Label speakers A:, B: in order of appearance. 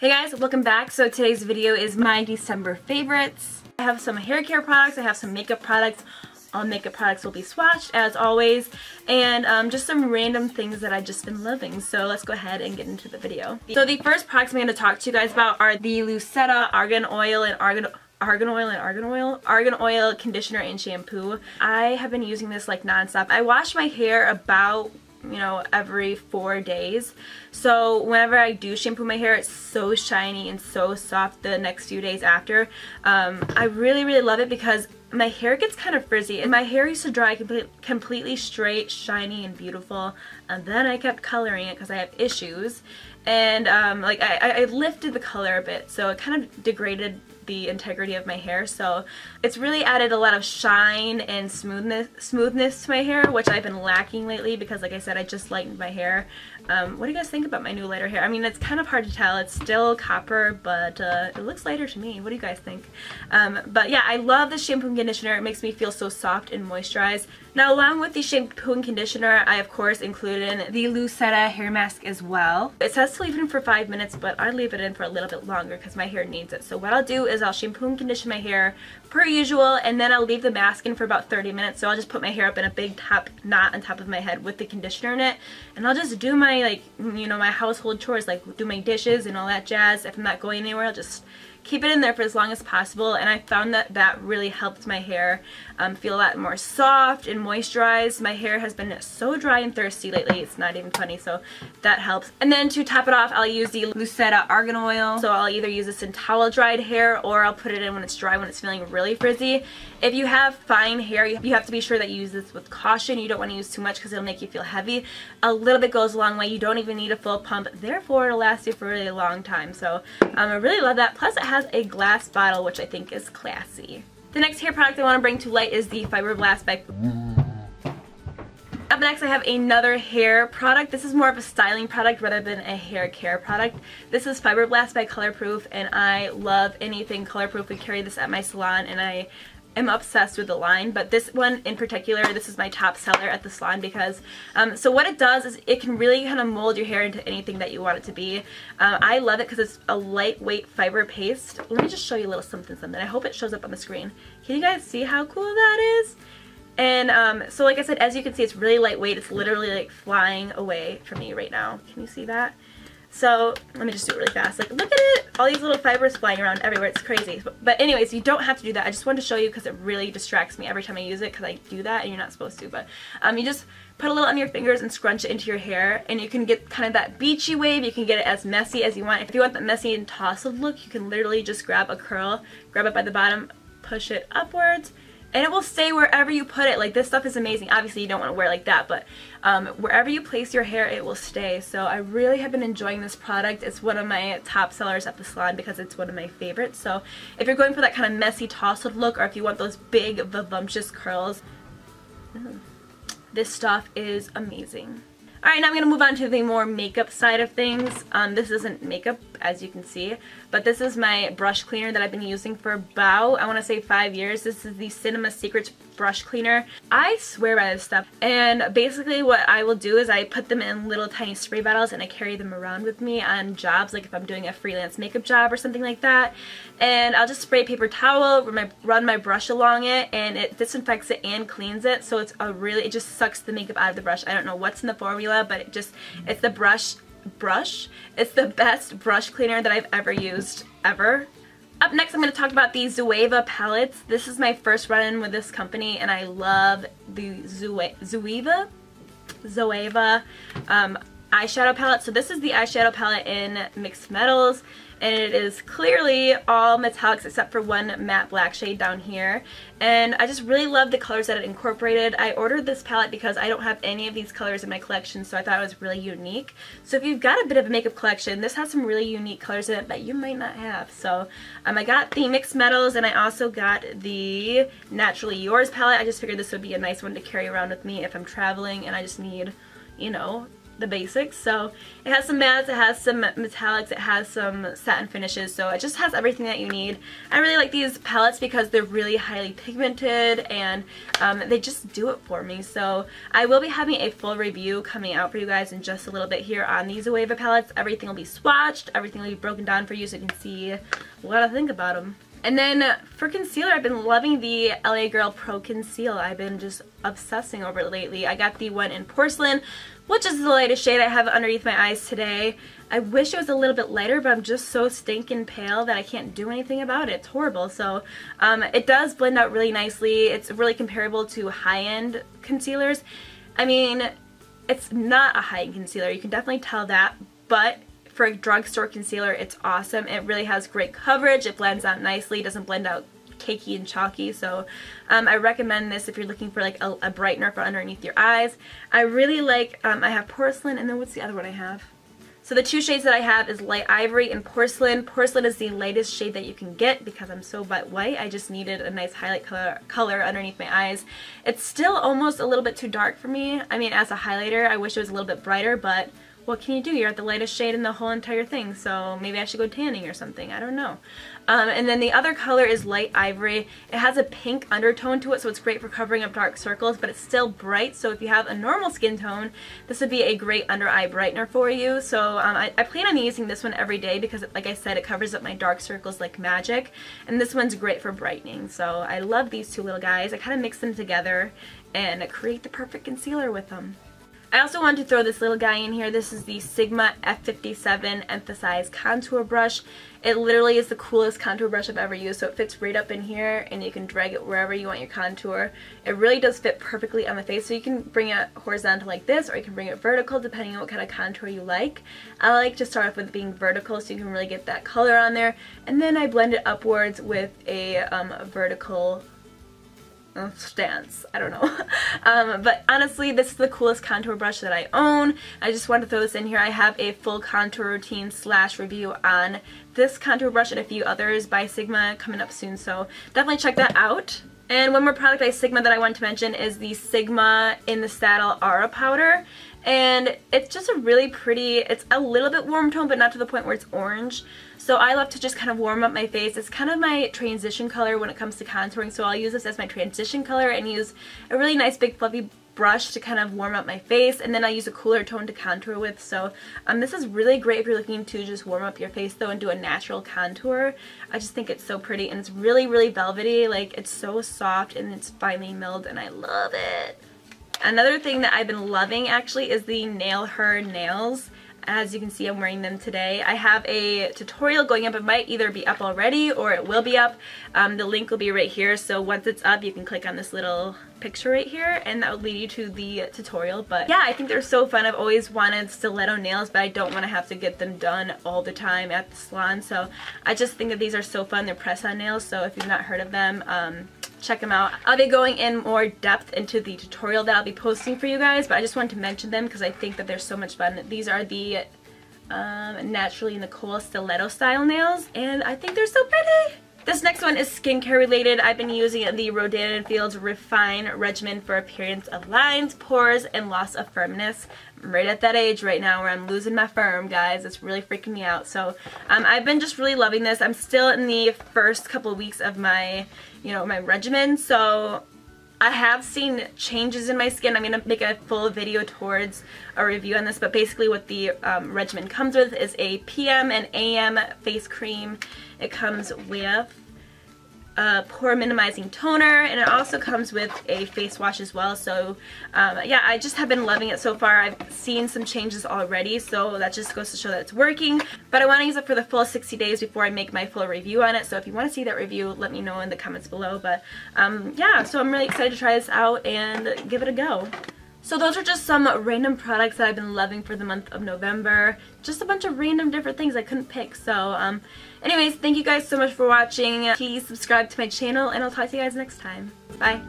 A: Hey guys, welcome back. So today's video is my December favorites. I have some hair care products, I have some makeup products. All makeup products will be swatched as always and um, just some random things that I've just been loving so let's go ahead and get into the video. So the first products I'm going to talk to you guys about are the Luseta Argan Oil and Argan argan oil and argan oil argan oil conditioner and shampoo i have been using this like nonstop i wash my hair about you know, every four days. So whenever I do shampoo my hair, it's so shiny and so soft the next few days after. Um, I really, really love it because my hair gets kind of frizzy and my hair used to dry complete, completely straight, shiny, and beautiful. And then I kept coloring it because I have issues. And um, like I, I lifted the color a bit, so it kind of degraded the integrity of my hair. So it's really added a lot of shine and smoothness smoothness to my hair which I've been lacking lately because like I said I just lightened my hair. Um, what do you guys think about my new lighter hair? I mean it's kind of hard to tell. It's still copper but uh, it looks lighter to me. What do you guys think? Um, but yeah I love this shampoo and conditioner. It makes me feel so soft and moisturized now along with the shampoo and conditioner I of course included in the Luseta hair mask as well. It says to leave it in for five minutes but I leave it in for a little bit longer because my hair needs it. So what I'll do is I'll shampoo and condition my hair per usual and then I'll leave the mask in for about 30 minutes. So I'll just put my hair up in a big top knot on top of my head with the conditioner in it and I'll just do my like you know my household chores like do my dishes and all that jazz. If I'm not going anywhere I'll just keep it in there for as long as possible and I found that that really helped my hair um, feel a lot more soft and moisturized. My hair has been so dry and thirsty lately, it's not even funny, so that helps. And then to top it off, I'll use the Luseta Argan Oil. So I'll either use this in towel dried hair or I'll put it in when it's dry, when it's feeling really frizzy. If you have fine hair, you have to be sure that you use this with caution. You don't want to use too much because it'll make you feel heavy. A little bit goes a long way. You don't even need a full pump. Therefore, it'll last you for a really long time. So um, I really love that. Plus, it has a glass bottle, which I think is classy. The next hair product I want to bring to light is the Fiber Blast by... Up next I have another hair product. This is more of a styling product rather than a hair care product. This is Fiber Blast by Colorproof and I love anything Colorproof. We carry this at my salon and I am obsessed with the line, but this one in particular, this is my top seller at the salon because, um, so what it does is it can really kind of mold your hair into anything that you want it to be. Uh, I love it because it's a lightweight fiber paste. Let me just show you a little something something. I hope it shows up on the screen. Can you guys see how cool that is? And um, so like I said, as you can see, it's really lightweight. It's literally like flying away from me right now. Can you see that? So let me just do it really fast. Like, look at it. All these little fibers flying around everywhere. It's crazy. But, but anyways, you don't have to do that. I just wanted to show you because it really distracts me every time I use it because I do that and you're not supposed to. But um, you just put a little on your fingers and scrunch it into your hair and you can get kind of that beachy wave. You can get it as messy as you want. If you want that messy and tousled look, you can literally just grab a curl, grab it by the bottom, push it upwards, and it will stay wherever you put it. Like this stuff is amazing. Obviously you don't want to wear like that but um, wherever you place your hair it will stay. So I really have been enjoying this product. It's one of my top sellers at the salon because it's one of my favorites. So if you're going for that kind of messy tousled look or if you want those big voluptuous curls this stuff is amazing. Alright, now I'm going to move on to the more makeup side of things. Um, this isn't makeup, as you can see, but this is my brush cleaner that I've been using for about, I want to say five years. This is the Cinema Secrets brush cleaner. I swear by this stuff, and basically what I will do is I put them in little tiny spray bottles and I carry them around with me on jobs, like if I'm doing a freelance makeup job or something like that, and I'll just spray paper towel, run my, run my brush along it, and it disinfects it and cleans it, so it's a really, it just sucks the makeup out of the brush. I don't know what's in the formula but it just, it's the brush, brush? It's the best brush cleaner that I've ever used, ever. Up next, I'm going to talk about the Zoeva palettes. This is my first run-in with this company, and I love the Zoeva, Zoeva um, eyeshadow palette. So this is the eyeshadow palette in Mixed Metals and it is clearly all metallics except for one matte black shade down here and I just really love the colors that it incorporated. I ordered this palette because I don't have any of these colors in my collection so I thought it was really unique. So if you've got a bit of a makeup collection this has some really unique colors in it that you might not have. So um, I got the mixed metals and I also got the Naturally Yours palette. I just figured this would be a nice one to carry around with me if I'm traveling and I just need, you know, the basics. So it has some mattes, it has some metallics, it has some satin finishes, so it just has everything that you need. I really like these palettes because they're really highly pigmented and um, they just do it for me. So I will be having a full review coming out for you guys in just a little bit here on these Zoeva palettes. Everything will be swatched, everything will be broken down for you so you can see what I think about them. And then for concealer, I've been loving the LA Girl Pro Conceal. I've been just obsessing over it lately. I got the one in Porcelain, which is the lightest shade I have underneath my eyes today. I wish it was a little bit lighter, but I'm just so stinking pale that I can't do anything about it. It's horrible. So um, it does blend out really nicely. It's really comparable to high-end concealers. I mean, it's not a high-end concealer. You can definitely tell that, but for a drugstore concealer, it's awesome. It really has great coverage. It blends out nicely. Doesn't blend out cakey and chalky so um, I recommend this if you're looking for like a, a, brightener for underneath your eyes. I really like, um, I have porcelain and then what's the other one I have? So the two shades that I have is Light Ivory and Porcelain. Porcelain is the lightest shade that you can get because I'm so white. I just needed a nice highlight color, color underneath my eyes. It's still almost a little bit too dark for me. I mean, as a highlighter, I wish it was a little bit brighter, but what can you do? You're at the lightest shade in the whole entire thing, so maybe I should go tanning or something. I don't know. Um, and then the other color is Light Ivory. It has a pink undertone to it, so it's great for covering up dark circles, but it's still bright, so if you have a normal skin tone, this would be a great under eye brightener for you. So um, I, I plan on using this one every day because, like I said, it covers up my dark circles like magic, and this one's great for brightening. So I love these two little guys. I kind of mix them together and create the perfect concealer with them. I also wanted to throw this little guy in here. This is the Sigma F57 Emphasize Contour Brush. It literally is the coolest contour brush I've ever used, so it fits right up in here, and you can drag it wherever you want your contour. It really does fit perfectly on the face, so you can bring it horizontal like this, or you can bring it vertical, depending on what kind of contour you like. I like to start off with being vertical, so you can really get that color on there, and then I blend it upwards with a um, vertical stance. I don't know. um, but honestly, this is the coolest contour brush that I own. I just wanted to throw this in here. I have a full contour routine slash review on this contour brush and a few others by Sigma coming up soon, so definitely check that out. And one more product by Sigma that I want to mention is the Sigma in the Saddle Aura Powder. And it's just a really pretty, it's a little bit warm tone, but not to the point where it's orange. So I love to just kind of warm up my face. It's kind of my transition color when it comes to contouring. So I'll use this as my transition color and use a really nice big fluffy brush to kind of warm up my face and then I use a cooler tone to contour with so um, this is really great if you're looking to just warm up your face though and do a natural contour I just think it's so pretty and it's really really velvety like it's so soft and it's finely milled and I love it another thing that I've been loving actually is the Nailhur nails as you can see, I'm wearing them today. I have a tutorial going up. It might either be up already or it will be up. Um, the link will be right here. So once it's up, you can click on this little picture right here and that will lead you to the tutorial. But yeah, I think they're so fun. I've always wanted stiletto nails, but I don't want to have to get them done all the time at the salon. So I just think that these are so fun. They're press-on nails. So if you've not heard of them, um, check them out. I'll be going in more depth into the tutorial that I'll be posting for you guys, but I just wanted to mention them because I think that they're so much fun. These are the um, Naturally Nicole Stiletto style nails, and I think they're so pretty. This next one is skincare related. I've been using the Rodan & Fields Refine Regimen for appearance of lines, pores, and loss of firmness. I'm right at that age right now where I'm losing my firm, guys. It's really freaking me out. So um, I've been just really loving this. I'm still in the first couple of weeks of my, you know, my regimen. So I have seen changes in my skin. I'm going to make a full video towards a review on this, but basically what the um, regimen comes with is a PM and AM face cream. It comes with a pore minimizing toner and it also comes with a face wash as well. So um, yeah I just have been loving it so far. I've seen some changes already so that just goes to show that it's working. But I want to use it for the full 60 days before I make my full review on it. So if you want to see that review let me know in the comments below. But um, yeah so I'm really excited to try this out and give it a go. So those are just some random products that I've been loving for the month of November. Just a bunch of random different things I couldn't pick. So um, anyways, thank you guys so much for watching. Please subscribe to my channel and I'll talk to you guys next time. Bye.